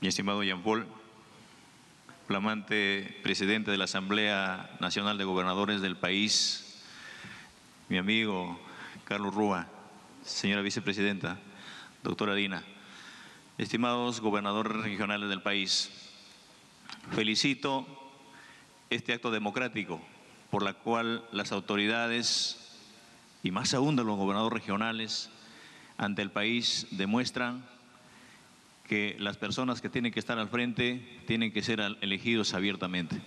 mi estimado Jean Paul, flamante presidente de la Asamblea Nacional de Gobernadores del país, mi amigo Carlos Rúa, señora vicepresidenta, doctora Dina, estimados gobernadores regionales del país, felicito este acto democrático por la cual las autoridades y más aún de los gobernadores regionales ante el país demuestran que las personas que tienen que estar al frente tienen que ser elegidos abiertamente.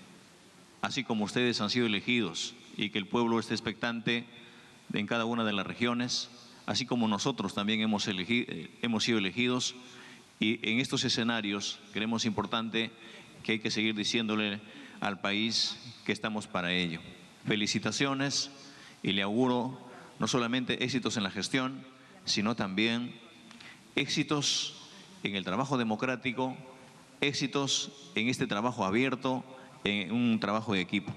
Así como ustedes han sido elegidos y que el pueblo esté expectante en cada una de las regiones, así como nosotros también hemos, eh, hemos sido elegidos y en estos escenarios creemos importante que hay que seguir diciéndole al país que estamos para ello. Felicitaciones y le auguro no solamente éxitos en la gestión, sino también éxitos en el trabajo democrático, éxitos en este trabajo abierto, en un trabajo de equipo.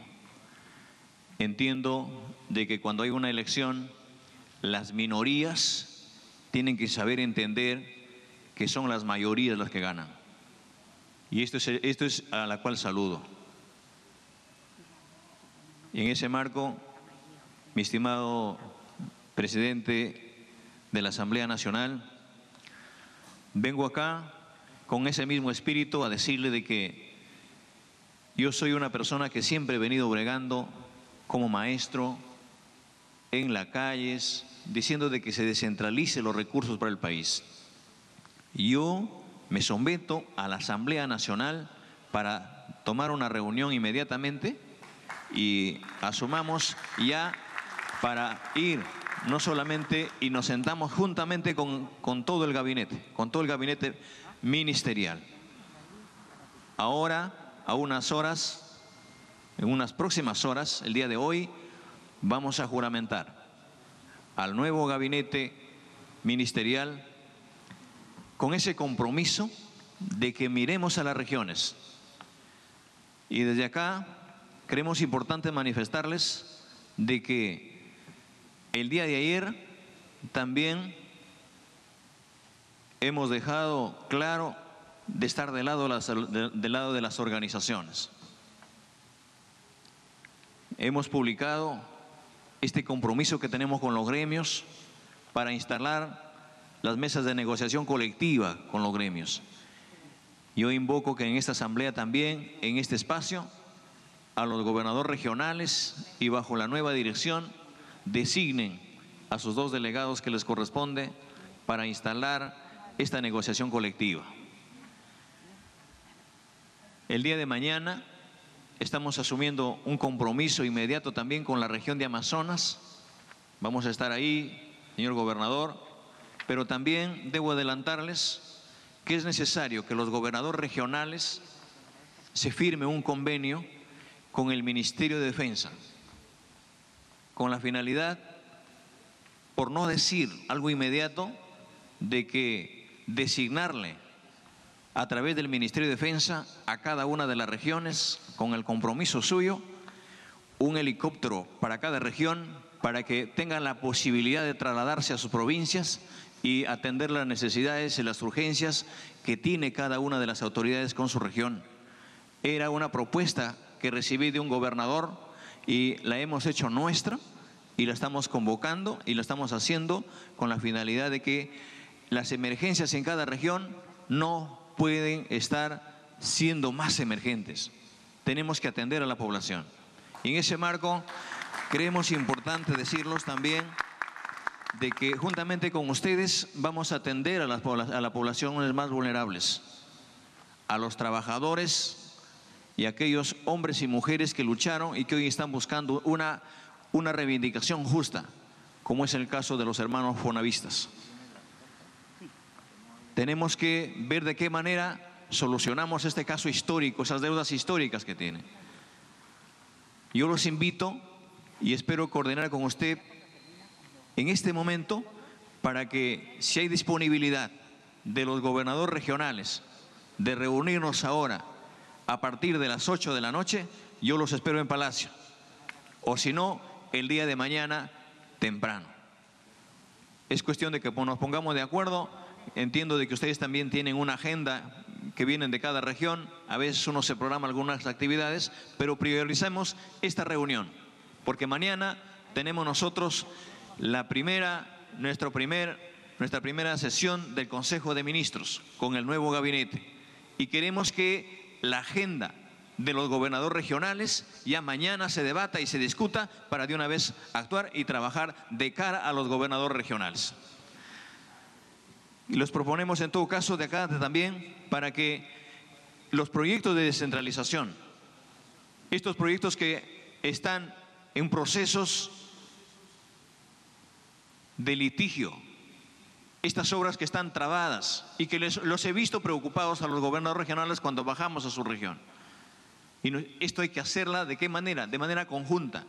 Entiendo de que cuando hay una elección, las minorías tienen que saber entender que son las mayorías las que ganan. Y esto es, esto es a la cual saludo. Y en ese marco, mi estimado presidente de la Asamblea Nacional, Vengo acá con ese mismo espíritu a decirle de que yo soy una persona que siempre he venido bregando como maestro en las calles, diciendo de que se descentralice los recursos para el país. Yo me someto a la Asamblea Nacional para tomar una reunión inmediatamente y asumamos ya para ir no solamente, y nos sentamos juntamente con, con todo el gabinete, con todo el gabinete ministerial. Ahora, a unas horas, en unas próximas horas, el día de hoy, vamos a juramentar al nuevo gabinete ministerial con ese compromiso de que miremos a las regiones. Y desde acá creemos importante manifestarles de que el día de ayer también hemos dejado claro de estar del lado del lado de las organizaciones. Hemos publicado este compromiso que tenemos con los gremios para instalar las mesas de negociación colectiva con los gremios. Yo invoco que en esta asamblea también, en este espacio, a los gobernadores regionales y bajo la nueva dirección, designen a sus dos delegados que les corresponde para instalar esta negociación colectiva. El día de mañana estamos asumiendo un compromiso inmediato también con la región de Amazonas. Vamos a estar ahí, señor gobernador, pero también debo adelantarles que es necesario que los gobernadores regionales se firme un convenio con el Ministerio de Defensa con la finalidad, por no decir algo inmediato, de que designarle a través del Ministerio de Defensa a cada una de las regiones, con el compromiso suyo, un helicóptero para cada región, para que tengan la posibilidad de trasladarse a sus provincias y atender las necesidades y las urgencias que tiene cada una de las autoridades con su región. Era una propuesta que recibí de un gobernador y la hemos hecho nuestra y la estamos convocando y la estamos haciendo con la finalidad de que las emergencias en cada región no pueden estar siendo más emergentes. Tenemos que atender a la población. Y en ese marco creemos importante decirlos también de que juntamente con ustedes vamos a atender a las, a las poblaciones más vulnerables, a los trabajadores, y aquellos hombres y mujeres que lucharon y que hoy están buscando una, una reivindicación justa, como es el caso de los hermanos fonavistas. Tenemos que ver de qué manera solucionamos este caso histórico, esas deudas históricas que tiene. Yo los invito y espero coordinar con usted en este momento para que si hay disponibilidad de los gobernadores regionales de reunirnos ahora a partir de las 8 de la noche, yo los espero en Palacio. O si no, el día de mañana temprano. Es cuestión de que nos pongamos de acuerdo. Entiendo de que ustedes también tienen una agenda que vienen de cada región. A veces uno se programa algunas actividades, pero prioricemos esta reunión, porque mañana tenemos nosotros la primera, nuestro primer, nuestra primera sesión del Consejo de Ministros con el nuevo gabinete. Y queremos que la agenda de los gobernadores regionales ya mañana se debata y se discuta para de una vez actuar y trabajar de cara a los gobernadores regionales. Y los proponemos en todo caso de acá también para que los proyectos de descentralización, estos proyectos que están en procesos de litigio, estas obras que están trabadas y que los he visto preocupados a los gobernadores regionales cuando bajamos a su región. Y esto hay que hacerla de qué manera? De manera conjunta.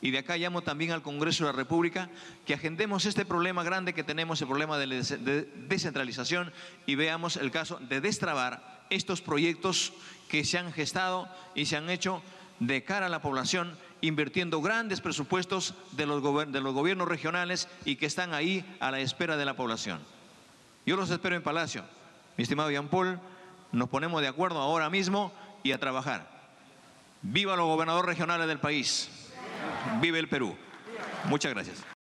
Y de acá llamo también al Congreso de la República que agendemos este problema grande que tenemos, el problema de descentralización, y veamos el caso de destrabar estos proyectos que se han gestado y se han hecho de cara a la población, invirtiendo grandes presupuestos de los, de los gobiernos regionales y que están ahí a la espera de la población. Yo los espero en Palacio. Mi estimado Jean Paul, nos ponemos de acuerdo ahora mismo y a trabajar. Viva los gobernadores regionales del país. Vive el Perú. Muchas gracias.